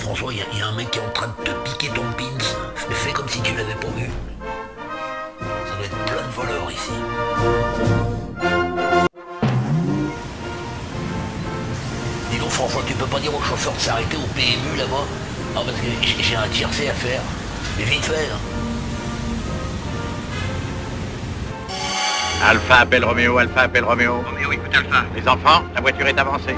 François, il y a un mec qui est en train de te piquer ton pins. Fais comme si tu l'avais pas vu. Ça doit être plein de voleurs ici. Dis donc François, tu peux pas dire au chauffeur de s'arrêter au PMU là-bas? Ah parce que j'ai un tiercé à faire. Mais vite fait. Hein. Alpha appelle Roméo, Alpha appelle Roméo. Roméo, écoute Alpha. Les enfants, la voiture est avancée.